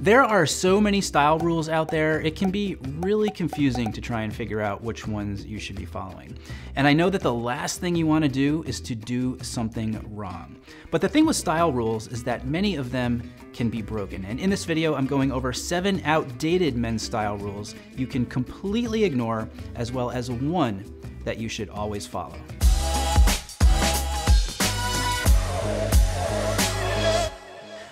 There are so many style rules out there, it can be really confusing to try and figure out which ones you should be following. And I know that the last thing you wanna do is to do something wrong. But the thing with style rules is that many of them can be broken. And in this video, I'm going over seven outdated men's style rules you can completely ignore, as well as one that you should always follow.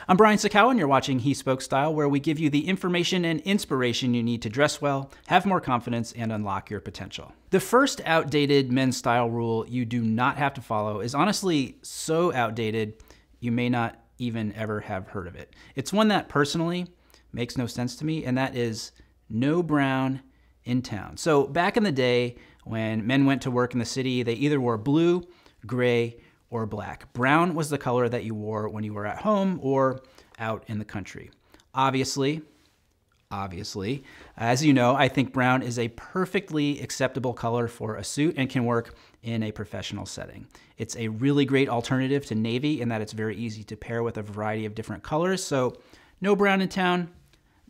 I'm Brian Sacawa, and you're watching He Spoke Style, where we give you the information and inspiration you need to dress well, have more confidence, and unlock your potential. The first outdated men's style rule you do not have to follow is honestly so outdated, you may not even ever have heard of it. It's one that personally makes no sense to me, and that is no brown in town. So back in the day, when men went to work in the city, they either wore blue, gray, or black. Brown was the color that you wore when you were at home or out in the country. Obviously, obviously, as you know, I think brown is a perfectly acceptable color for a suit and can work in a professional setting. It's a really great alternative to navy in that it's very easy to pair with a variety of different colors. So no brown in town,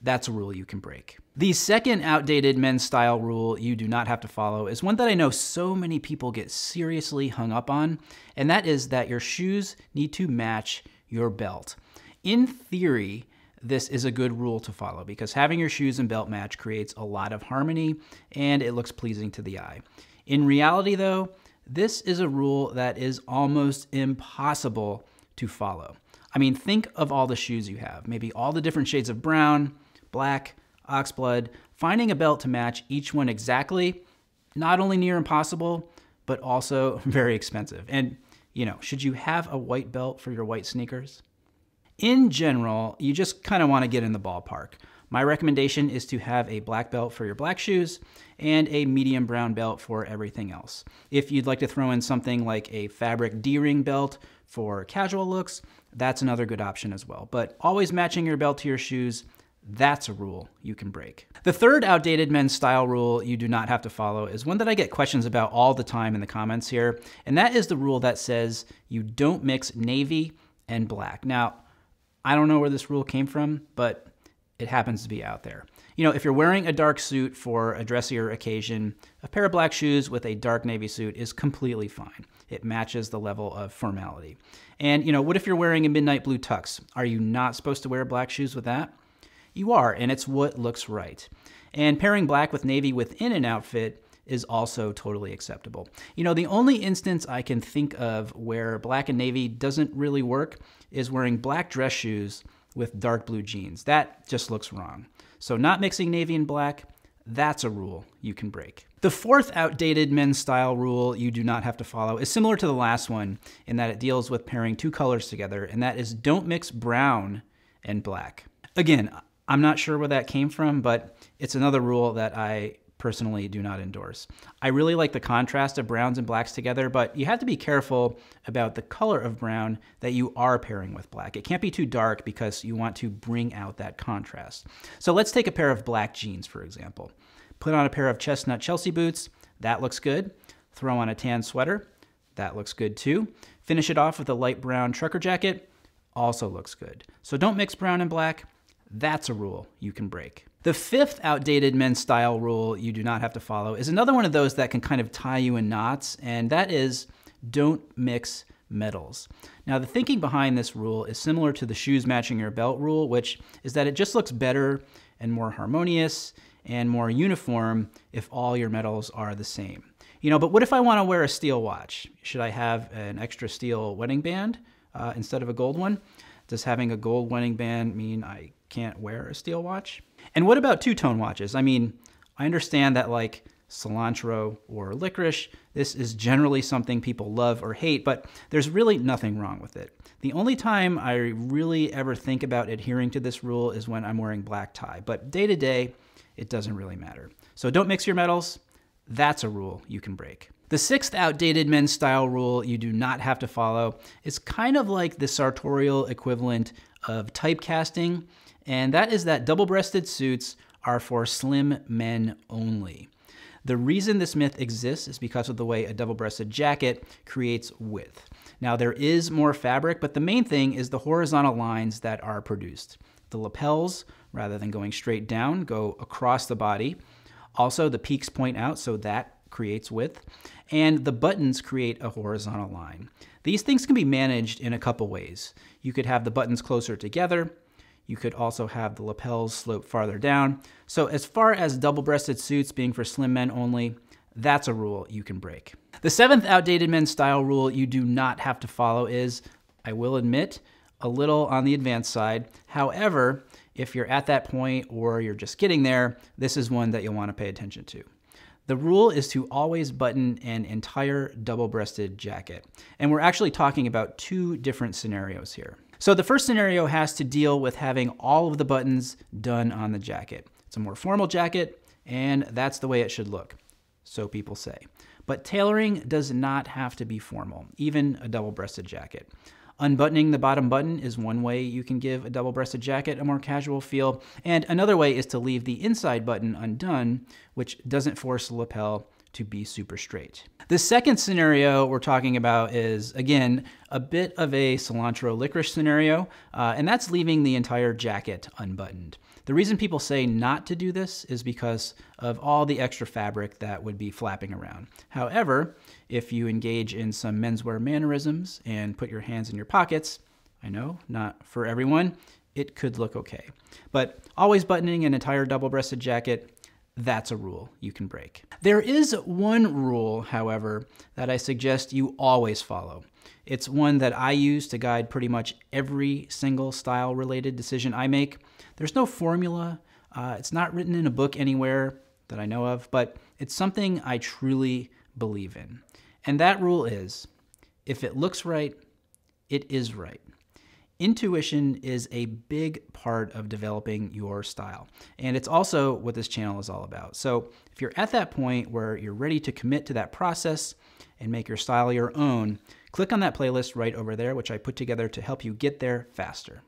that's a rule you can break. The second outdated men's style rule you do not have to follow is one that I know so many people get seriously hung up on, and that is that your shoes need to match your belt. In theory, this is a good rule to follow because having your shoes and belt match creates a lot of harmony and it looks pleasing to the eye. In reality, though, this is a rule that is almost impossible to follow. I mean, think of all the shoes you have, maybe all the different shades of brown, black, oxblood, finding a belt to match each one exactly, not only near impossible, but also very expensive. And, you know, should you have a white belt for your white sneakers? In general, you just kind of want to get in the ballpark. My recommendation is to have a black belt for your black shoes and a medium brown belt for everything else. If you'd like to throw in something like a fabric D-ring belt for casual looks, that's another good option as well. But always matching your belt to your shoes that's a rule you can break. The third outdated men's style rule you do not have to follow is one that I get questions about all the time in the comments here, and that is the rule that says you don't mix navy and black. Now, I don't know where this rule came from, but it happens to be out there. You know, if you're wearing a dark suit for a dressier occasion, a pair of black shoes with a dark navy suit is completely fine. It matches the level of formality. And, you know, what if you're wearing a midnight blue tux? Are you not supposed to wear black shoes with that? You are, and it's what looks right. And pairing black with navy within an outfit is also totally acceptable. You know, the only instance I can think of where black and navy doesn't really work is wearing black dress shoes with dark blue jeans. That just looks wrong. So not mixing navy and black, that's a rule you can break. The fourth outdated men's style rule you do not have to follow is similar to the last one in that it deals with pairing two colors together, and that is don't mix brown and black. Again, I'm not sure where that came from, but it's another rule that I personally do not endorse. I really like the contrast of browns and blacks together, but you have to be careful about the color of brown that you are pairing with black. It can't be too dark because you want to bring out that contrast. So let's take a pair of black jeans, for example. Put on a pair of chestnut Chelsea boots, that looks good. Throw on a tan sweater, that looks good too. Finish it off with a light brown trucker jacket, also looks good. So don't mix brown and black, that's a rule you can break. The fifth outdated men's style rule you do not have to follow is another one of those that can kind of tie you in knots, and that is don't mix metals. Now, the thinking behind this rule is similar to the shoes matching your belt rule, which is that it just looks better and more harmonious and more uniform if all your metals are the same. You know, but what if I want to wear a steel watch? Should I have an extra steel wedding band uh, instead of a gold one? Does having a gold wedding band mean I can't wear a steel watch? And what about two-tone watches? I mean, I understand that like cilantro or licorice, this is generally something people love or hate, but there's really nothing wrong with it. The only time I really ever think about adhering to this rule is when I'm wearing black tie, but day to day, it doesn't really matter. So don't mix your metals. That's a rule you can break. The sixth outdated men's style rule you do not have to follow is kind of like the sartorial equivalent of typecasting, and that is that double-breasted suits are for slim men only. The reason this myth exists is because of the way a double-breasted jacket creates width. Now there is more fabric, but the main thing is the horizontal lines that are produced. The lapels rather than going straight down, go across the body. Also, the peaks point out, so that creates width. And the buttons create a horizontal line. These things can be managed in a couple ways. You could have the buttons closer together. You could also have the lapels slope farther down. So as far as double-breasted suits being for slim men only, that's a rule you can break. The seventh outdated men's style rule you do not have to follow is, I will admit, a little on the advanced side. However, if you're at that point or you're just getting there, this is one that you'll want to pay attention to. The rule is to always button an entire double-breasted jacket. And we're actually talking about two different scenarios here. So the first scenario has to deal with having all of the buttons done on the jacket. It's a more formal jacket, and that's the way it should look. So people say. But tailoring does not have to be formal, even a double-breasted jacket. Unbuttoning the bottom button is one way you can give a double-breasted jacket a more casual feel, and another way is to leave the inside button undone, which doesn't force the lapel to be super straight. The second scenario we're talking about is, again, a bit of a cilantro licorice scenario, uh, and that's leaving the entire jacket unbuttoned. The reason people say not to do this is because of all the extra fabric that would be flapping around. However, if you engage in some menswear mannerisms and put your hands in your pockets, I know, not for everyone, it could look okay. But always buttoning an entire double-breasted jacket, that's a rule you can break. There is one rule, however, that I suggest you always follow. It's one that I use to guide pretty much every single style related decision I make. There's no formula, uh, it's not written in a book anywhere that I know of, but it's something I truly believe in. And that rule is if it looks right, it is right. Intuition is a big part of developing your style. And it's also what this channel is all about. So if you're at that point where you're ready to commit to that process and make your style your own, click on that playlist right over there, which I put together to help you get there faster.